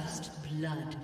First blood.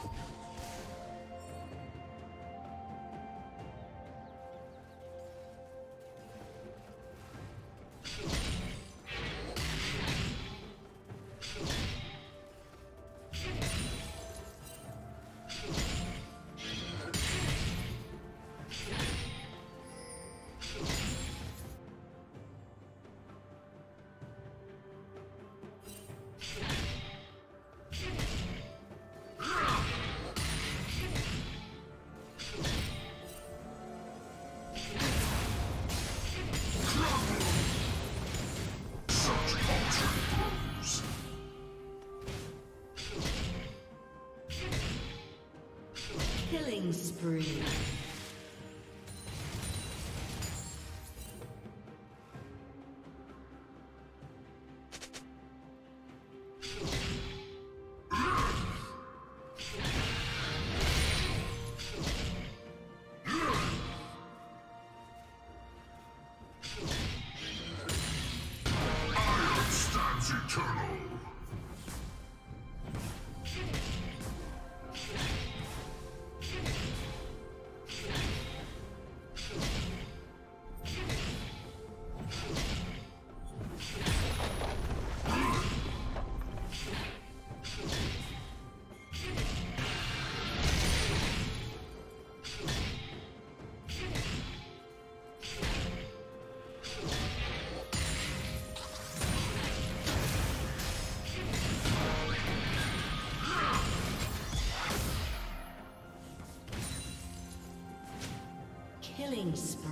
Let's go. Killing spree. Killing spree.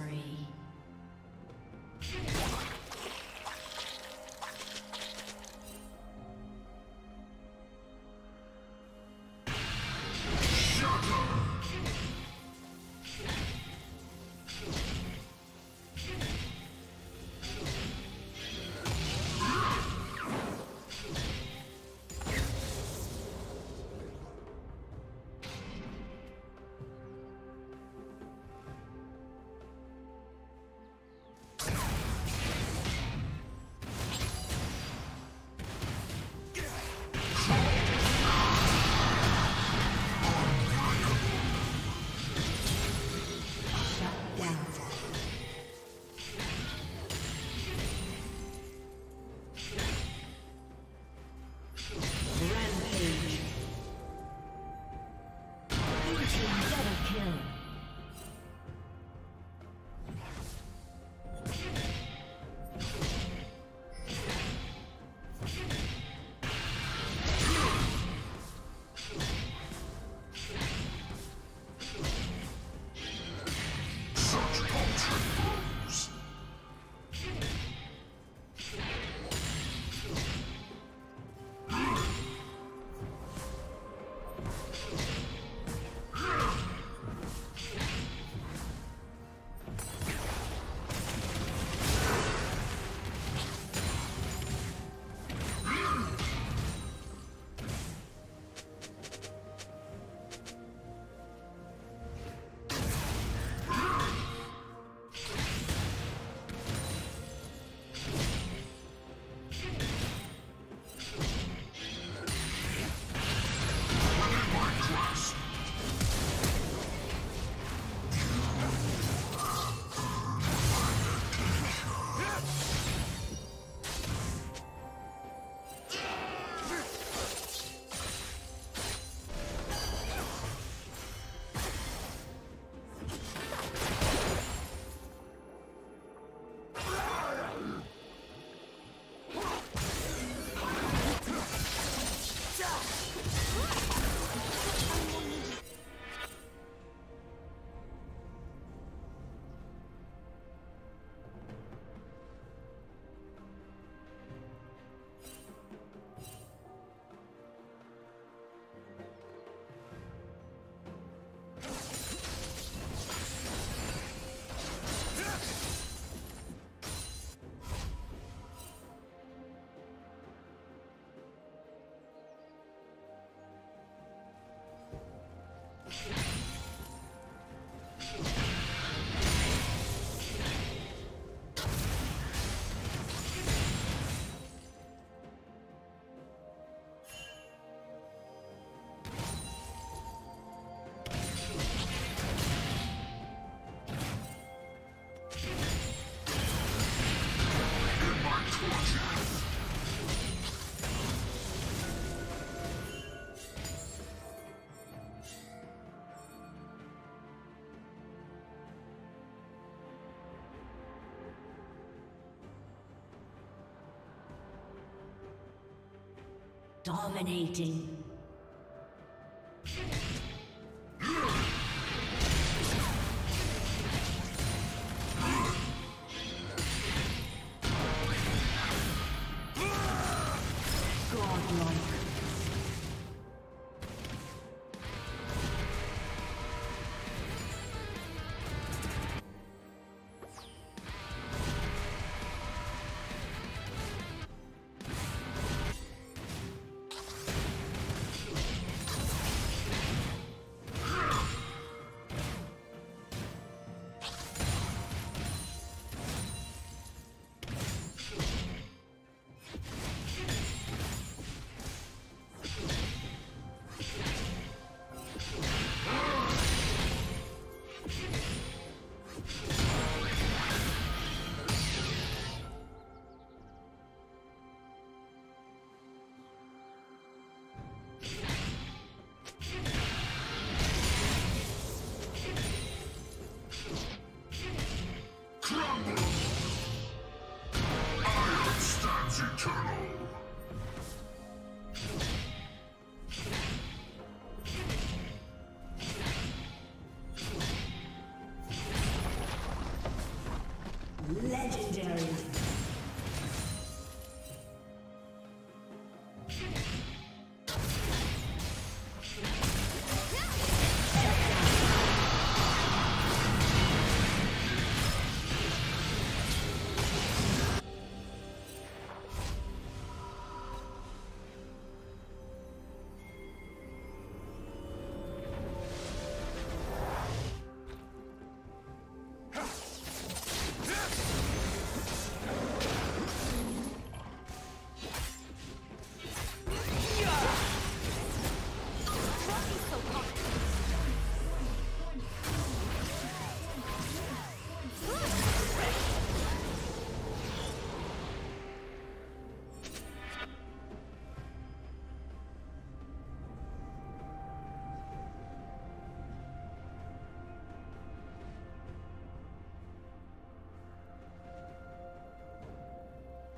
Dominating.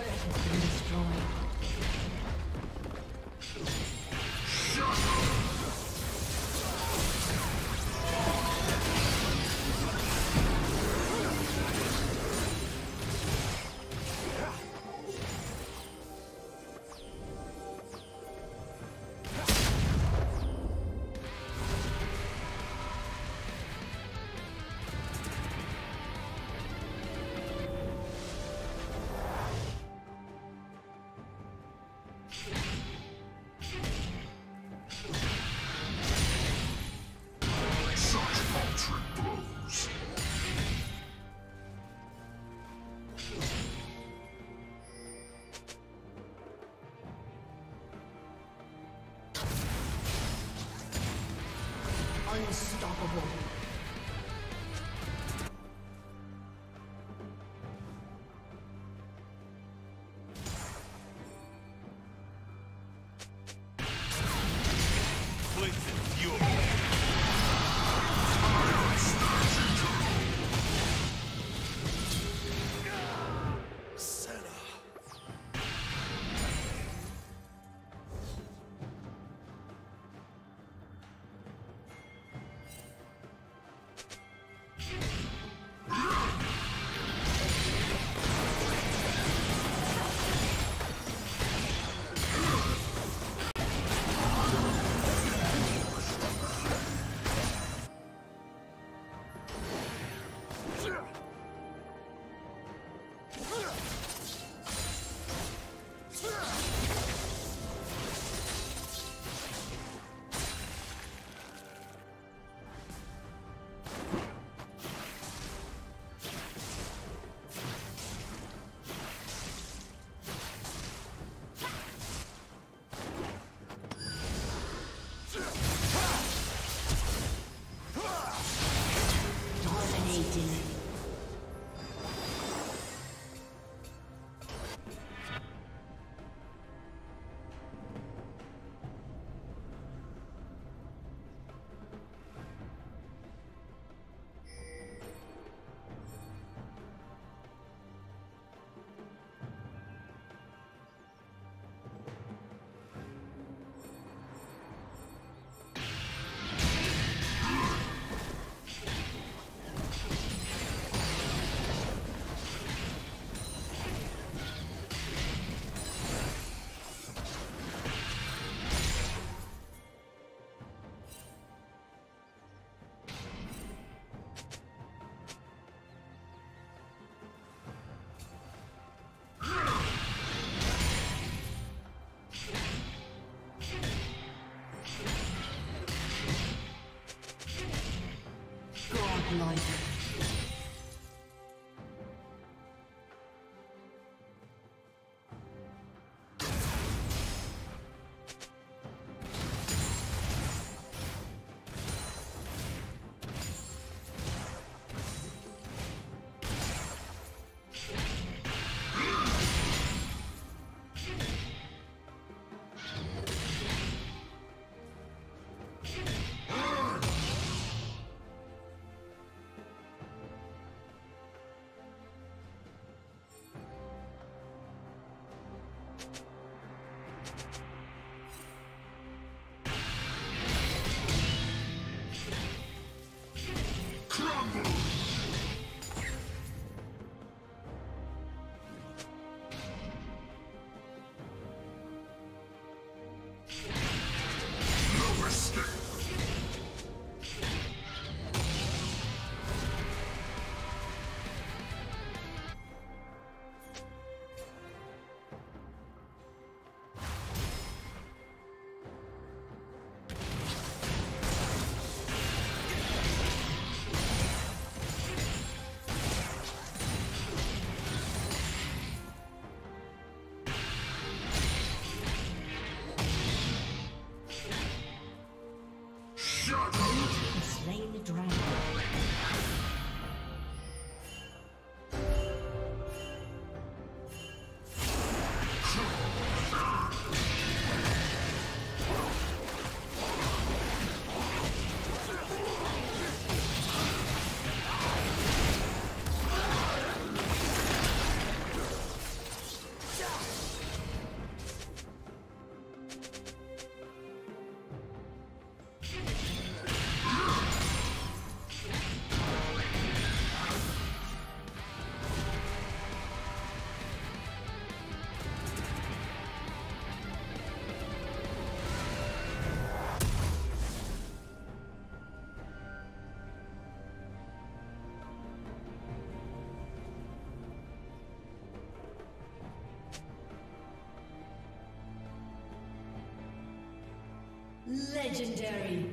turret life. Legendary.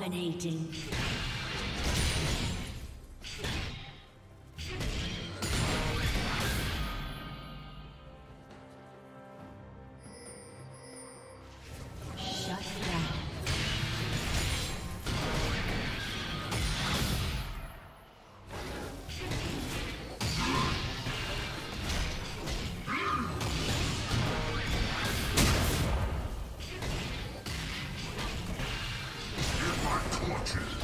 Dominating. Watch it.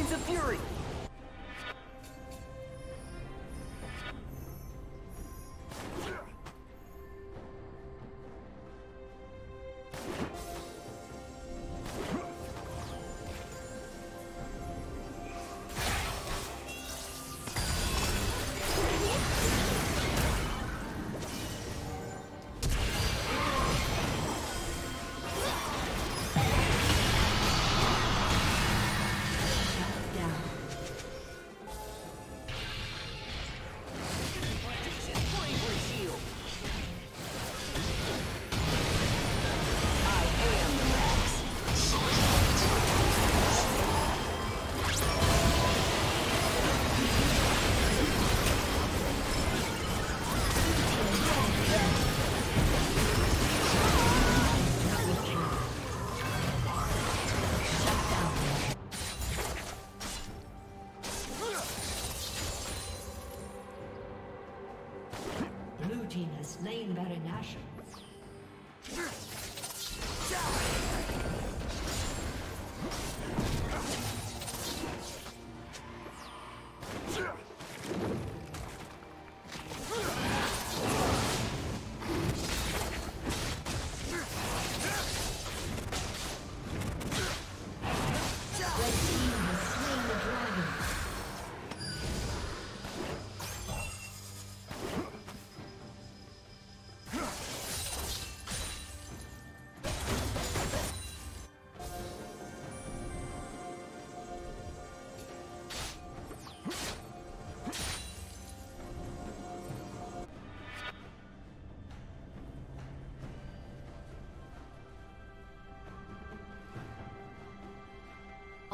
Flames of fury!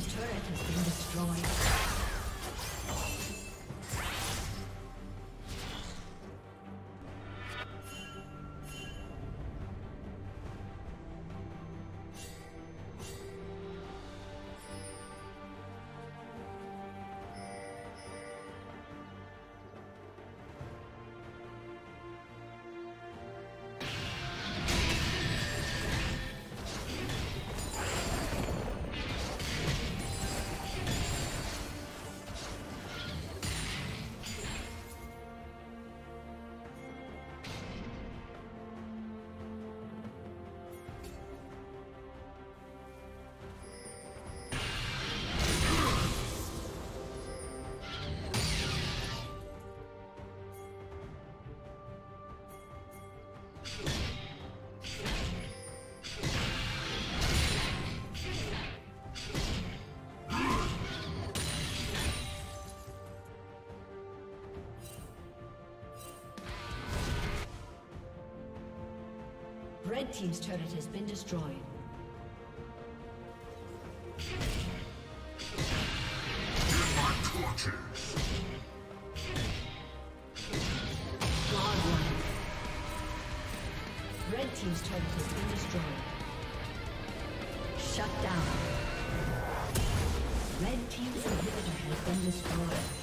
Team's turret Red Team's turret has been destroyed. Team's turret has been destroyed. Shut down. Red Team's inhibitor has been destroyed.